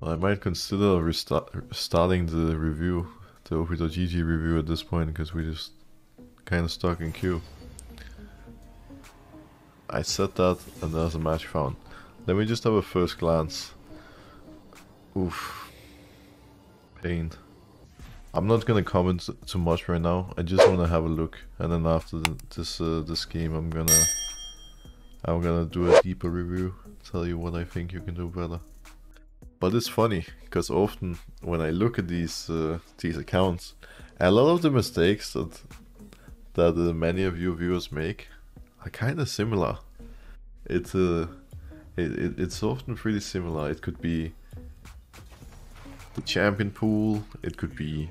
I might consider starting the review, the OP.GG review at this point, because we just kind of stuck in queue. I said that, and there's a match found. Let me just have a first glance. Oof. Pain. I'm not gonna comment too much right now. I just wanna have a look, and then after this uh, this game, I'm gonna I'm gonna do a deeper review, tell you what I think you can do better. But it's funny, because often when I look at these uh, these accounts, a lot of the mistakes that that uh, many of you viewers make are kind of similar. It's uh, it, it, it's often pretty similar. It could be the champion pool, it could be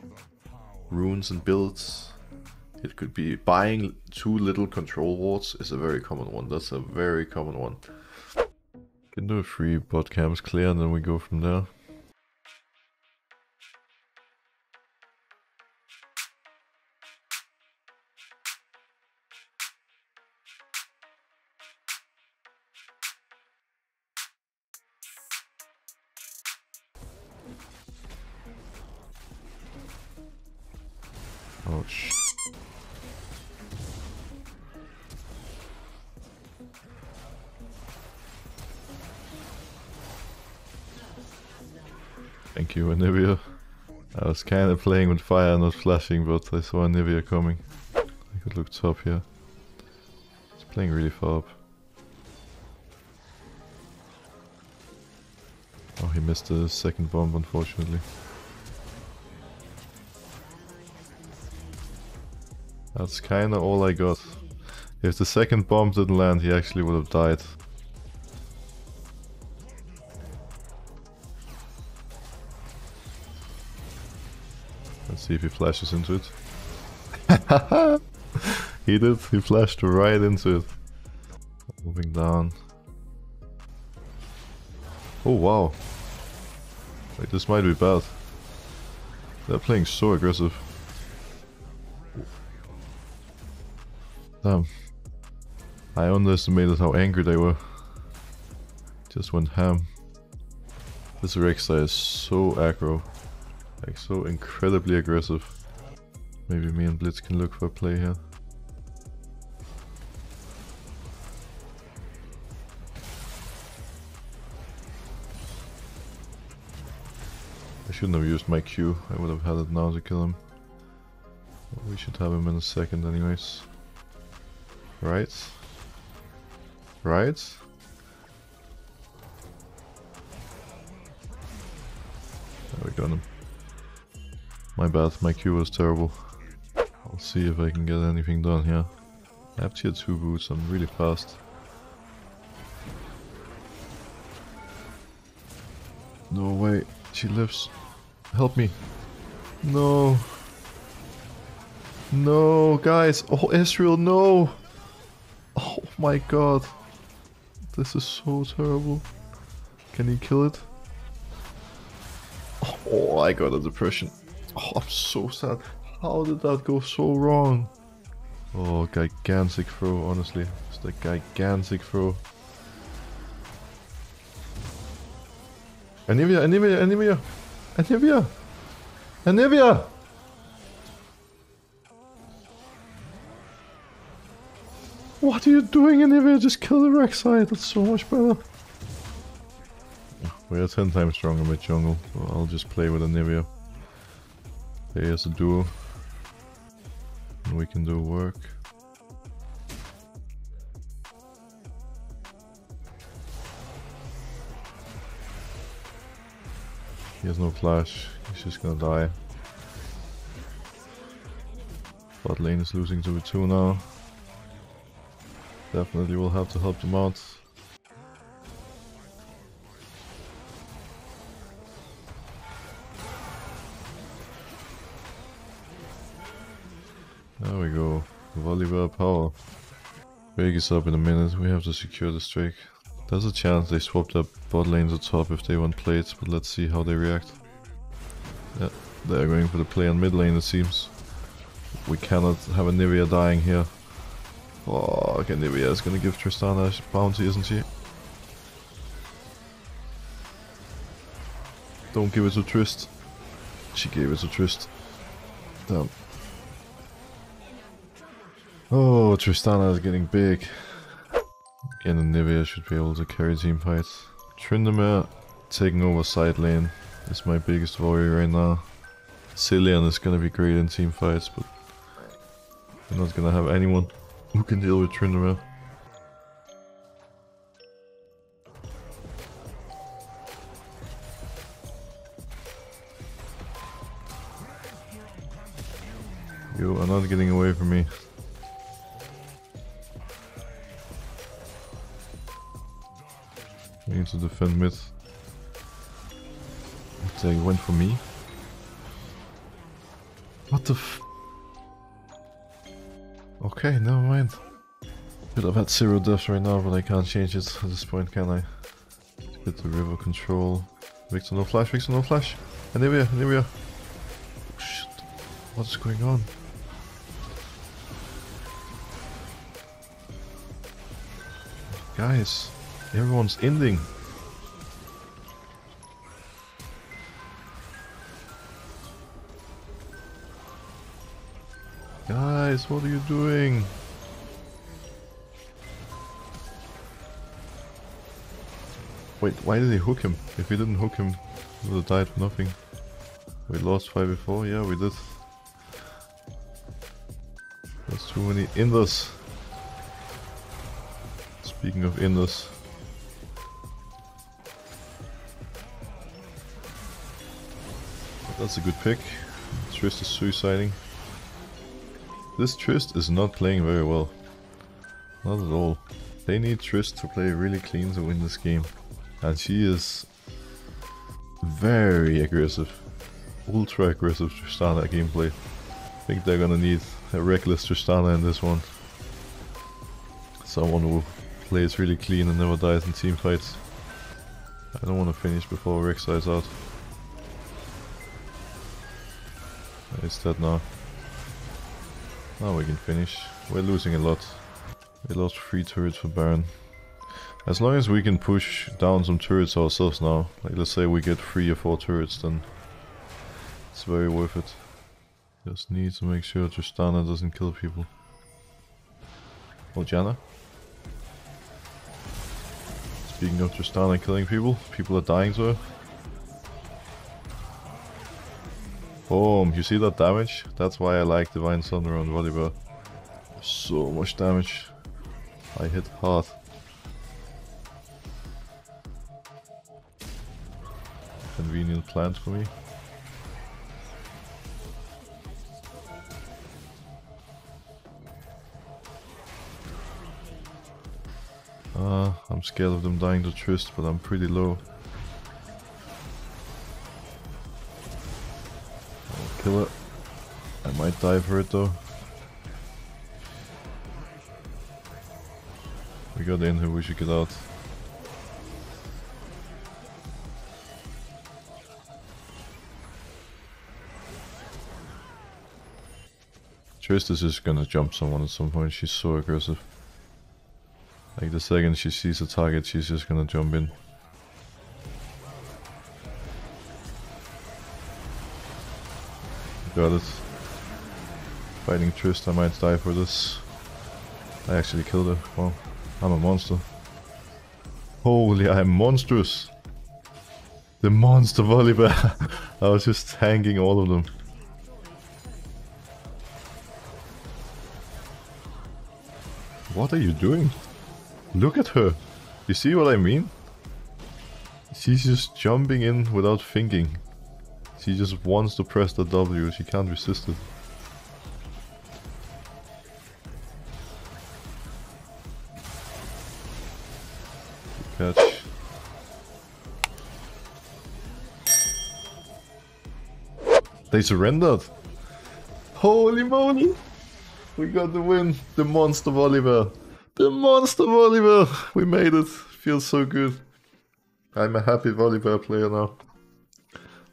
runes and builds, it could be buying too little control wards is a very common one. That's a very common one. Can do a free bot camps clear and then we go from there. Ouch. Thank you, Anivia. I was kind of playing with fire, not flashing, but I saw Anivia coming. I could look top here. He's playing really far up. Oh, he missed the second bomb, unfortunately. That's kinda all I got. If the second bomb didn't land, he actually would have died. See if he flashes into it. he did, he flashed right into it. Moving down. Oh wow. Like this might be bad. They're playing so aggressive. Damn. I underestimated how angry they were. Just went ham. This Rek'Sai is so aggro. Like so incredibly aggressive. Maybe me and Blitz can look for a play here. I shouldn't have used my Q. I would have had it now to kill him. We should have him in a second anyways. Right? Right? There we got. My bad, my Q was terrible. I'll see if I can get anything done here. I have tier 2 boots, I'm really fast. No way, she lives. Help me. No. No, guys. Oh, Israel, no. Oh my god. This is so terrible. Can he kill it? Oh, I got a depression. Oh, I'm so sad. How did that go so wrong? Oh, gigantic throw, honestly. It's a gigantic throw. Anivia, Anivia, Anivia! Anivia! Anivia! What are you doing, Anivia? Just kill the Rek'Sai. That's so much better. We are 10 times stronger mid jungle, I'll just play with Anivia. As a duo. And we can do work. He has no flash, he's just gonna die. Bot lane is losing to a 2 now. Definitely will have to help them out. There we go. Volleyball power. Vegas up in a minute. We have to secure the streak. There's a chance they swapped up bot lane to top if they want plates, but let's see how they react. Yeah, they're going for the play on mid lane it seems. We cannot have Anivia dying here. Oh, okay, Nivea is gonna give Tristana a bounty, isn't she? Don't give it to Trist. She gave it to Trist. Damn. Oh, Tristana is getting big. And Nivea should be able to carry team fights. Tryndamere taking over side lane is my biggest worry right now. Cillian is gonna be great in team fights, but I'm not gonna have anyone who can deal with Tryndamere. You are not getting away from me. Need to defend mid. They went for me. What the f... Okay, never mind. Could have had zero deaths right now, but I can't change it at this point, can I? Let's get the river control. Viktor no flash, Viktor no flash. And there we are, there we are. Oh, shit. What's going on? Guys, everyone's ending. Guys, what are you doing? Wait, why did he hook him? If he didn't hook him, he would have died for nothing. We lost 5 before? Yeah, we did. There's too many Indus. Speaking of Indus. That's a good pick. Trist is suiciding. This Trist is not playing very well. Not at all. They need Trist to play really clean to win this game. And she is very aggressive. Ultra aggressive Tristana gameplay. I think they're gonna need a reckless Tristana in this one. Someone who plays really clean and never dies in team fights. I don't want to finish before Rek'Sai's out. It's dead now. Now we can finish. We're losing a lot. We lost 3 turrets for Baron. As long as we can push down some turrets ourselves now, like let's say we get 3 or 4 turrets, then it's very worth it. Just need to make sure Tristana doesn't kill people. Oh, Janna. Speaking of Tristana killing people, people are dying to her. Boom, you see that damage? That's why I like Divine Sunderer on Volibear. So much damage. I hit hard. Convenient plant for me. Uh, I'm scared of them dying to Trist, but I'm pretty low. Kill it. I might die for it though. We got in here, we should get out. Trist is gonna jump someone at some point, she's so aggressive. Like the second she sees a target, she's just gonna jump in. Got it. Fighting Trist, I might die for this. I actually killed her. Well, I'm a monster. Holy, I am monstrous! The monster Volibear! I was just hanging all of them. What are you doing? Look at her! You see what I mean? She's just jumping in without thinking. She just wants to press the W, she can't resist it. Catch. They surrendered! Holy moly! We got the win! The monster Volleyball! The monster Volleyball! We made it! Feels so good. I'm a happy volleyball player now.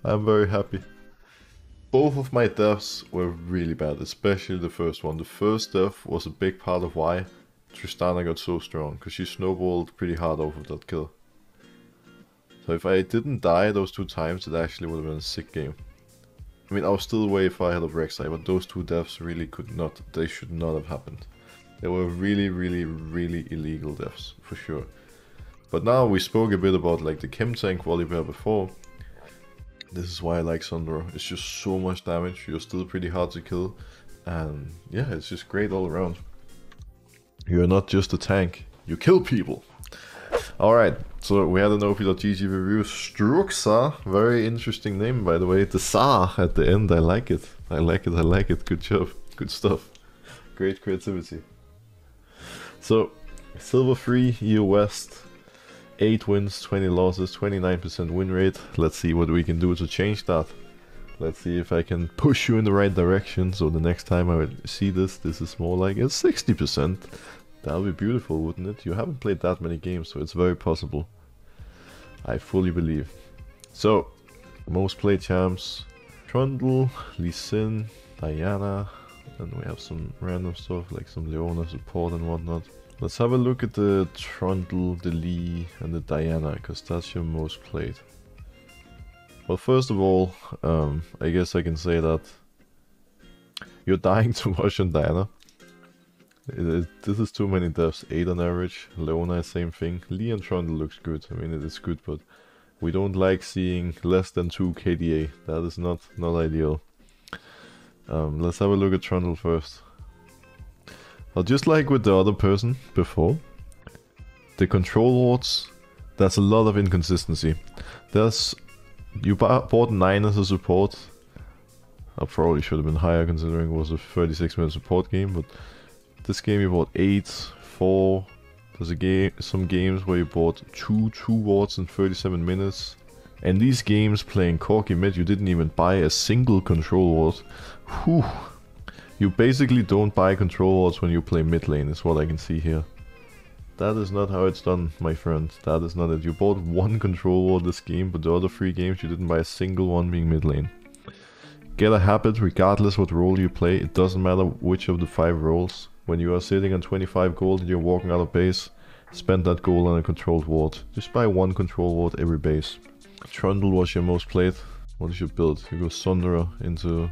I'm very happy. Both of my deaths were really bad, especially the first one. The first death was a big part of why Tristana got so strong, because she snowballed pretty hard over that kill. So if I didn't die those two times, it actually would have been a sick game. I mean, I was still way far ahead of Rek'Sai, but those two deaths really could not, they should not have happened. They were really, really, really illegal deaths, for sure. But now we spoke a bit about like the Chem Tank Volibear before. This is why I like Sunderer. It's just so much damage, you're still pretty hard to kill. And yeah, it's just great all around. You're not just a tank, you kill people. Alright, so we had an OP.GG review. Struxa, very interesting name by the way. The Sa at the end, I like it. I like it, I like it. Good job, good stuff. Great creativity. So, Silver 3, EU West. 8 wins, 20 losses, 29% win rate. Let's see what we can do to change that. Let's see if I can push you in the right direction. So the next time I see this, this is more like a 60%. That would be beautiful, wouldn't it? You haven't played that many games, so it's very possible. I fully believe. So, most played champs. Trundle, Lee Sin, Diana, and we have some random stuff like some Leona support and whatnot. Let's have a look at the Trundle, the Lee, and the Diana, because that's your most played. Well, first of all, um, I guess I can say that you're dying too much on Diana. It, it, this is too many deaths. 8 on average. Leona, same thing. Leon Trundle looks good. I mean, it is good, but we don't like seeing less than 2 KDA. That is not, not ideal. Um, let's have a look at Trundle first. Just like with the other person before, the control wards, there's a lot of inconsistency. There's you bought 9 as a support. I probably should have been higher considering it was a 36 minute support game, but this game you bought 8, 4. There's a game, some games where you bought 2 2 wards in 37 minutes. And these games playing Corki mid, you didn't even buy a single control ward. Whew. You basically don't buy control wards when you play mid lane, is what I can see here. That is not how it's done, my friend. That is not it. You bought one control ward this game, but the other three games you didn't buy a single one being mid lane. Get a habit regardless what role you play. It doesn't matter which of the five roles. When you are sitting on 25 gold and you're walking out of base, spend that gold on a controlled ward. Just buy one control ward every base. Trundle was your most played. What is your build? You go Sunderer into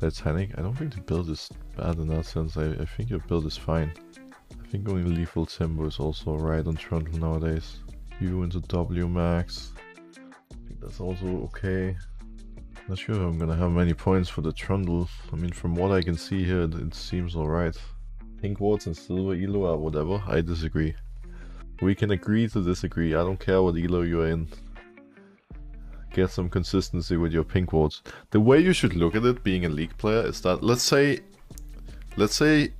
Titanic. I don't think the build is bad in that sense. I, I think your build is fine. I think going Lethal Tempo is also right on Trundle nowadays. You into W max. I think that's also okay. Not sure if I'm gonna have many points for the Trundle. I mean, from what I can see here, it, it seems alright. Pink wards and silver elo or whatever, I disagree. We can agree to disagree, I don't care what elo you're in. Get some consistency with your pink wards. The way you should look at it being a league player is that, let's say, let's say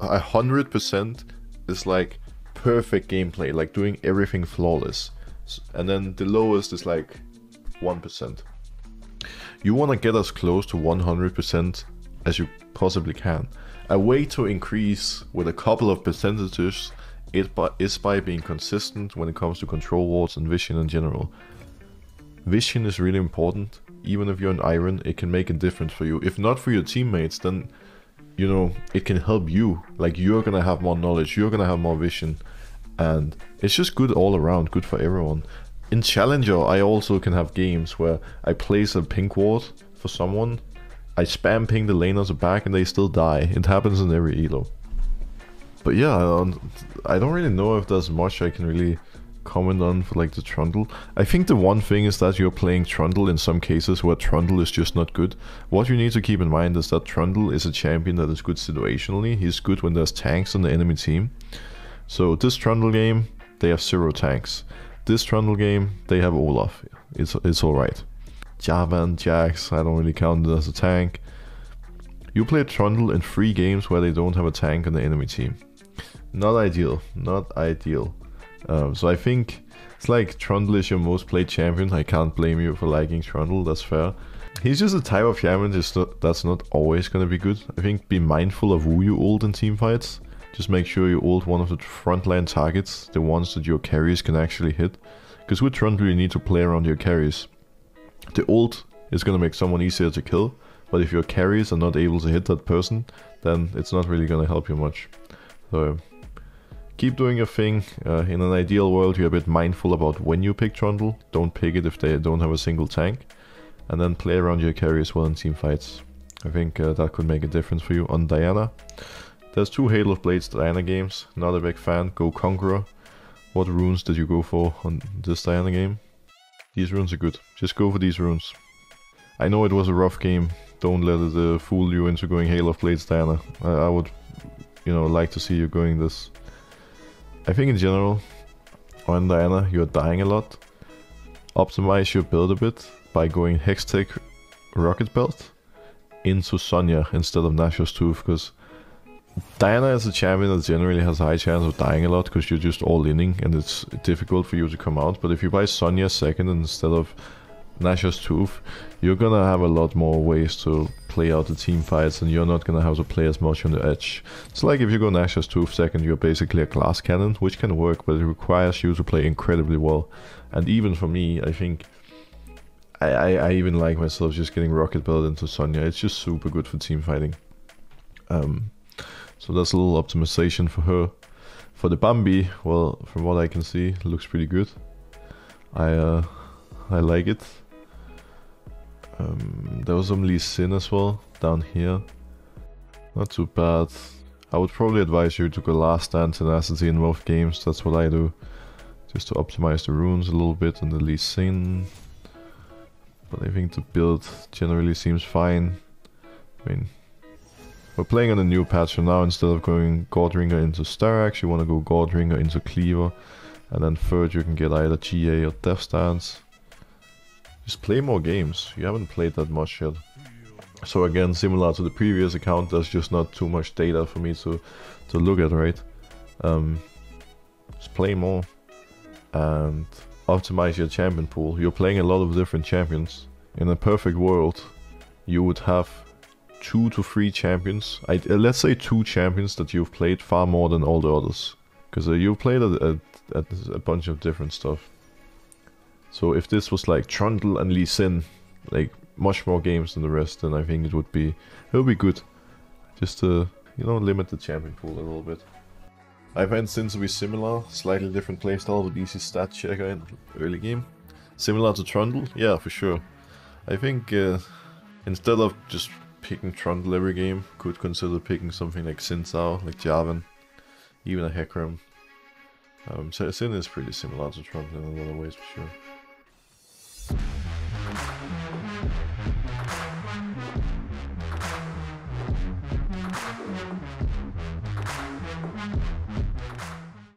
a hundred percent is like perfect gameplay, like doing everything flawless. And then the lowest is like 1%. You want to get as close to 100% as you possibly can. A way to increase with a couple of percentages is by, is by being consistent when it comes to control wards and vision in general. Vision is really important. Even if you're an iron, it can make a difference for you. If not for your teammates, then you know it can help you. Like you're gonna have more knowledge, you're gonna have more vision, and it's just good all around, good for everyone. In Challenger, I also can have games where I place a pink ward for someone I spam ping the laners back and they still die. It happens in every elo. But yeah, I don't really know if there's much I can really comment on for like the Trundle. I think the one thing is that you're playing Trundle in some cases where Trundle is just not good. What you need to keep in mind is that Trundle is a champion that is good situationally. He's good when there's tanks on the enemy team. So this Trundle game, they have zero tanks. This Trundle game, they have Olaf. It's, it's alright. Jarvan and Jax, I don't really count it as a tank. You play Trundle in three games where they don't have a tank on the enemy team. Not ideal, not ideal. Um, so I think it's like Trundle is your most played champion. I can't blame you for liking Trundle, that's fair. He's just a type of champion that's not always going to be good. I think be mindful of who you ult in team fights. Just make sure you ult one of the frontline targets, the ones that your carries can actually hit. Because with Trundle you need to play around your carries. The ult is going to make someone easier to kill, but if your carries are not able to hit that person, then it's not really going to help you much. So keep doing your thing. Uh, in an ideal world, you're a bit mindful about when you pick Trundle. Don't pick it if they don't have a single tank. And then play around your carry as well in team fights. I think uh, that could make a difference for you on Diana. There's two Hail of Blades Diana games. Not a big fan. Go Conqueror. What runes did you go for on this Diana game? These runes are good. Just go for these runes. I know it was a rough game. Don't let it uh, fool you into going Hail of Blades Diana. I, I would, you know, like to see you going this. I think in general, on Diana, you're dying a lot. Optimize your build a bit by going Hextech Rocket Belt into Zhonya instead of Nashor's Tooth because Diana is a champion that generally has a high chance of dying a lot because you're just all inning and it's difficult for you to come out. But if you buy Zhonya second instead of Nashor's Tooth, you're gonna have a lot more ways to play out the team fights and you're not gonna have to play as much on the edge. It's like if you go Nashor's Tooth second, you're basically a glass cannon, which can work, but it requires you to play incredibly well. And even for me, I think I, I, I even like myself just getting Rocket Belt into Zhonya. It's just super good for team fighting. Um, so that's a little optimization for her. For the Bambi, well, from what I can see, looks pretty good. I uh, I like it. Um, there was some Lee Sin as well down here. Not too bad. I would probably advise you to go last stand tenacity in both games. That's what I do. Just to optimize the runes a little bit and the Lee Sin. But I think the build generally seems fine. I mean, we're playing on a new patch so now instead of going Goredrinker into Sterak's, you want to go Goredrinker into Cleaver. And then third you can get either GA or Death's Dance. Just play more games, you haven't played that much yet. So again, similar to the previous account, there's just not too much data for me to, to look at, right? Um, just play more and optimize your champion pool. You're playing a lot of different champions. In a perfect world, you would have two to three champions. I, uh, let's say two champions that you've played far more than all the others. Because uh, you've played a, a, a, bunch of different stuff. So if this was like Trundle and Lee Xin, like much more games than the rest, then I think it would be it would be good. Just to you know limit the champion pool a little bit. I find Sin to be similar, slightly different playstyle with easy stat checker in early game. Similar to Trundle, yeah for sure. I think uh, instead of just picking Trundle every game. Could consider picking something like Xin Zhao, like Jarvan, even a Hecarim. Um, so Sin is pretty similar to Trundle in a lot of ways for sure.